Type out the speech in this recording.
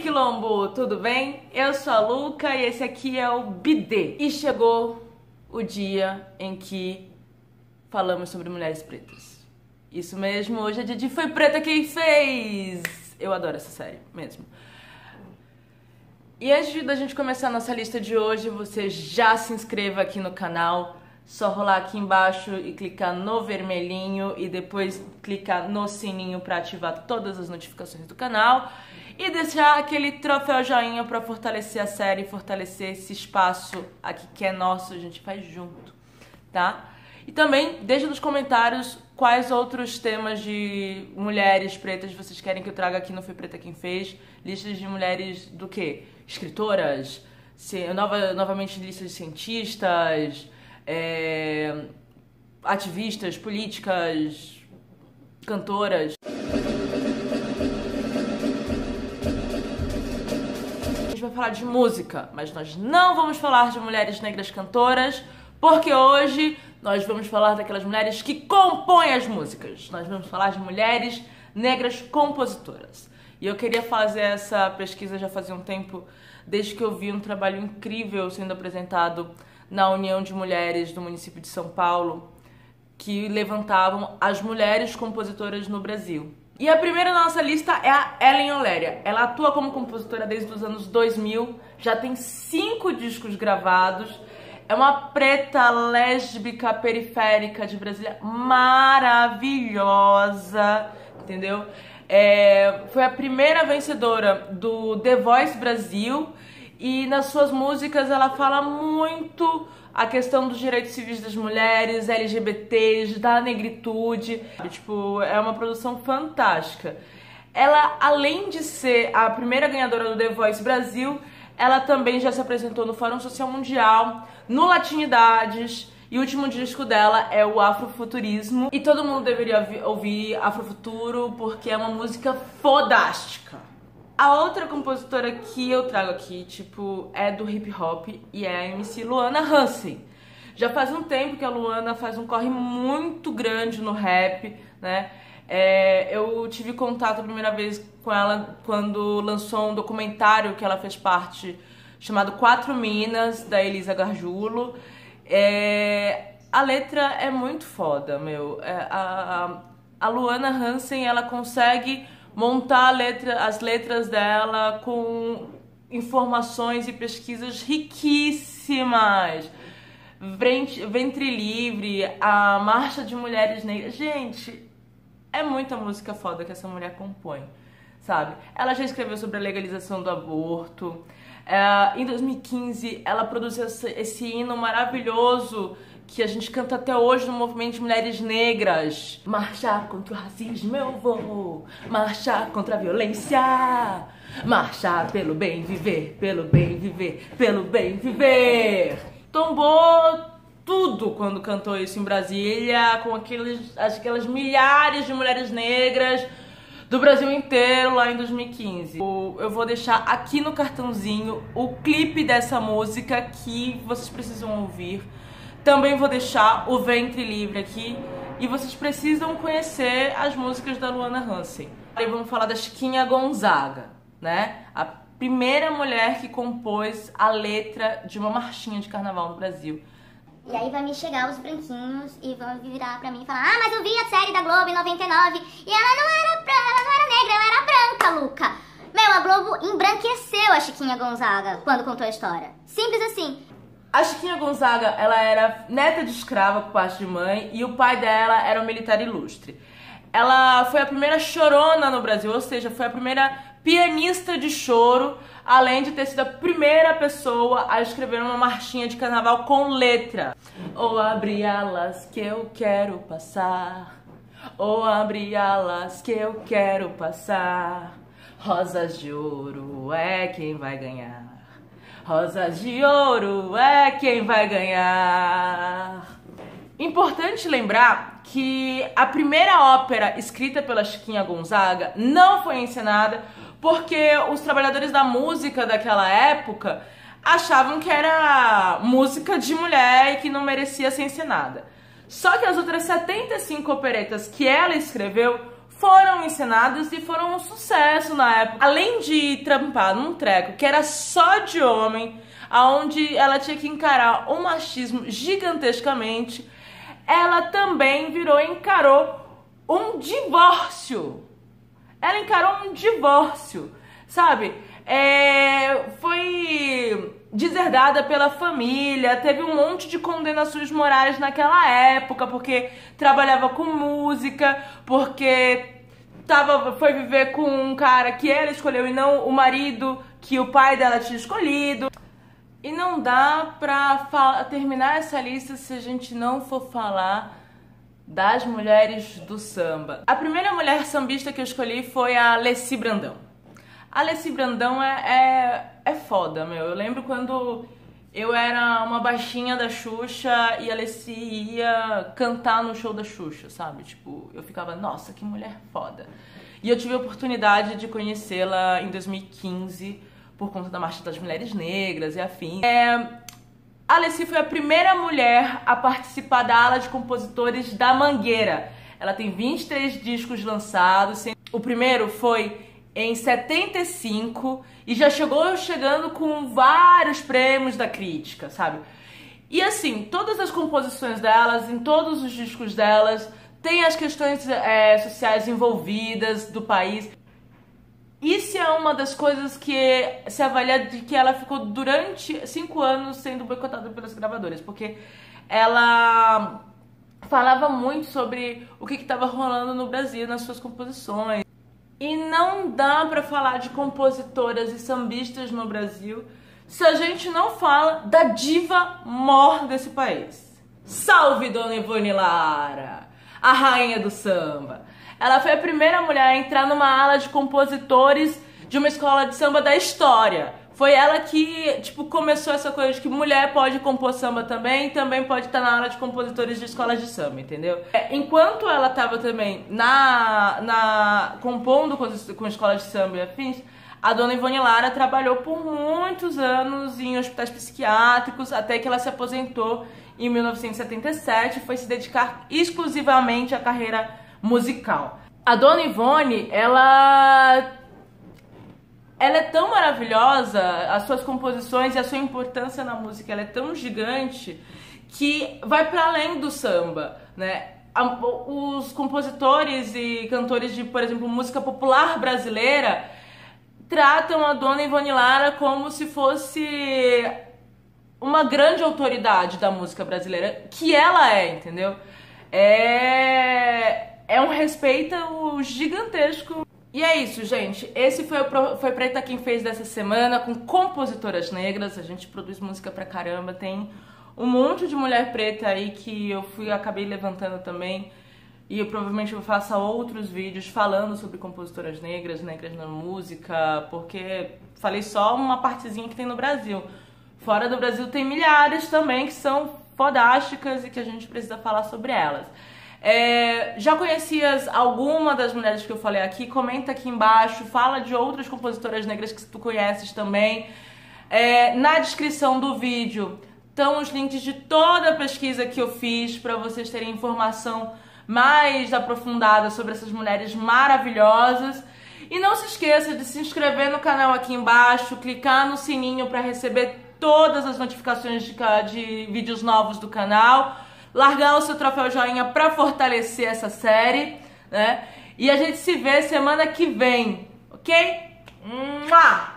Quilombo, tudo bem? Eu sou a Luca e esse aqui é o Bidê. E chegou o dia em que falamos sobre mulheres pretas. Isso mesmo, hoje é dia de Foi Preta Quem Fez! Eu adoro essa série, mesmo. E antes da gente começar a nossa lista de hoje, você já se inscreva aqui no canal. Só rolar aqui embaixo e clicar no vermelhinho e depois clicar no sininho para ativar todas as notificações do canal e deixar aquele troféu joinha para fortalecer a série, fortalecer esse espaço aqui que é nosso, a gente faz junto, tá? E também deixa nos comentários quais outros temas de mulheres pretas vocês querem que eu traga aqui no Foi Preta Quem Fez. Listas de mulheres do quê? Escritoras, nova, novamente listas de cientistas, é, ativistas, políticas, cantoras. Falar de música, mas nós não vamos falar de mulheres negras cantoras, porque hoje nós vamos falar daquelas mulheres que compõem as músicas. Nós vamos falar de mulheres negras compositoras. E eu queria fazer essa pesquisa já fazia um tempo, desde que eu vi um trabalho incrível sendo apresentado na União de Mulheres do município de São Paulo, que levantavam as mulheres compositoras no Brasil. E a primeira na nossa lista é a Ellen Oléria. Ela atua como compositora desde os anos 2000, já tem cinco discos gravados. É uma preta lésbica periférica de Brasília maravilhosa, entendeu? É, foi a primeira vencedora do The Voice Brasil e nas suas músicas ela fala muito a questão dos direitos civis das mulheres, LGBTs, da negritude. Tipo, é uma produção fantástica. Ela, além de ser a primeira ganhadora do The Voice Brasil, ela também já se apresentou no Fórum Social Mundial, no Latinidades, e o último disco dela é o Afrofuturismo. E todo mundo deveria ouvir Afrofuturo porque é uma música fodástica. A outra compositora que eu trago aqui, tipo, é do hip hop e é a MC Luana Hansen. Já faz um tempo que a Luana faz um corre muito grande no rap, né? É, eu tive contato a primeira vez com ela quando lançou um documentário que ela fez parte, chamado Quatro Minas, da Elisa Garjulo. É, a letra é muito foda, meu. É, a, a Luana Hansen, ela consegue montar letra, as letras dela com informações e pesquisas riquíssimas. Ventre Livre, a Marcha de Mulheres Negras. Gente, é muita música foda que essa mulher compõe, sabe? Ela já escreveu sobre a legalização do aborto. É, em 2015, ela produziu esse, esse hino maravilhoso que a gente canta até hoje no movimento de mulheres negras. Marchar contra o racismo eu vou, marchar contra a violência, marchar pelo bem viver, pelo bem viver, pelo bem viver. Tombou tudo quando cantou isso em Brasília, com aqueles, aquelas milhares de mulheres negras do Brasil inteiro lá em 2015. Eu vou deixar aqui no cartãozinho o clipe dessa música que vocês precisam ouvir. Também vou deixar o Ventre Livre aqui e vocês precisam conhecer as músicas da Luana Hansen. Aí vamos falar da Chiquinha Gonzaga, né? A primeira mulher que compôs a letra de uma marchinha de carnaval no Brasil. E aí vai me chegar os branquinhos e vão virar pra mim e falar Ah, mas eu vi a série da Globo em 99 e ela não era, ela não era negra, ela era branca, Luca. Meu, a Globo embranqueceu a Chiquinha Gonzaga quando contou a história. Simples assim. A Chiquinha Gonzaga, ela era neta de escrava por parte de mãe e o pai dela era um militar ilustre. Ela foi a primeira chorona no Brasil, ou seja, foi a primeira pianista de choro, além de ter sido a primeira pessoa a escrever uma marchinha de carnaval com letra. Ou abre alas que eu quero passar, ou abre alas que eu quero passar. Rosas de ouro é quem vai ganhar. Rosas de ouro é quem vai ganhar. Importante lembrar que a primeira ópera escrita pela Chiquinha Gonzaga não foi encenada porque os trabalhadores da música daquela época achavam que era música de mulher e que não merecia ser encenada. Só que as outras 75 operetas que ela escreveu foram ensinadas e foram um sucesso na época. Além de trampar num treco que era só de homem, aonde ela tinha que encarar o machismo gigantescamente, ela também virou encarou um divórcio. Ela encarou um divórcio, sabe? É, foi deserdada pela família, teve um monte de condenações morais naquela época, porque trabalhava com música, porque tava, foi viver com um cara que ela escolheu e não o marido que o pai dela tinha escolhido. E não dá pra terminar essa lista se a gente não for falar das mulheres do samba. A primeira mulher sambista que eu escolhi foi a Leci Brandão. A Alessi Brandão é, é, é foda, meu. Eu lembro quando eu era uma baixinha da Xuxa e a Alessi ia cantar no show da Xuxa, sabe? Tipo, eu ficava, nossa, que mulher foda. E eu tive a oportunidade de conhecê-la em 2015 por conta da Marcha das Mulheres Negras e afim. É, a Alessi foi a primeira mulher a participar da ala de compositores da Mangueira. Ela tem 23 discos lançados. O primeiro foi em 75 e já chegou chegando com vários prêmios da crítica, sabe? E assim, todas as composições delas, em todos os discos delas, tem as questões é, sociais envolvidas do país. Isso é uma das coisas que se avalia de que ela ficou durante cinco anos sendo boicotada pelas gravadoras, porque ela falava muito sobre o que estava rolando no Brasil nas suas composições. E não dá para falar de compositoras e sambistas no Brasil se a gente não fala da diva mor desse país. Salve Dona Ivone Lara, a rainha do samba. Ela foi a primeira mulher a entrar numa ala de compositores de uma escola de samba da história. Foi ela que, tipo, começou essa coisa de que mulher pode compor samba também também pode estar na aula de compositores de escolas de samba, entendeu? É, enquanto ela estava também na, na compondo com, com escolas de samba e afins, a dona Ivone Lara trabalhou por muitos anos em hospitais psiquiátricos até que ela se aposentou em 1977 e foi se dedicar exclusivamente à carreira musical. A dona Ivone, ela ela é tão maravilhosa, as suas composições e a sua importância na música, ela é tão gigante que vai para além do samba, né? Os compositores e cantores de, por exemplo, música popular brasileira tratam a Dona Ivone Lara como se fosse uma grande autoridade da música brasileira, que ela é, entendeu? É, é um respeito gigantesco e é isso, gente. Esse foi o foi Preta quem fez dessa semana com compositoras negras. A gente produz música pra caramba, tem um monte de mulher preta aí que eu fui acabei levantando também. E eu provavelmente vou fazer outros vídeos falando sobre compositoras negras, negras na música, porque falei só uma partezinha que tem no Brasil. Fora do Brasil tem milhares também que são fodásticas e que a gente precisa falar sobre elas. É, já conhecias alguma das mulheres que eu falei aqui? Comenta aqui embaixo, fala de outras compositoras negras que tu conheces também. É, na descrição do vídeo estão os links de toda a pesquisa que eu fiz para vocês terem informação mais aprofundada sobre essas mulheres maravilhosas. E não se esqueça de se inscrever no canal aqui embaixo, clicar no sininho para receber todas as notificações de, de vídeos novos do canal largar o seu troféu joinha para fortalecer essa série, né? E a gente se vê semana que vem, ok? Mua!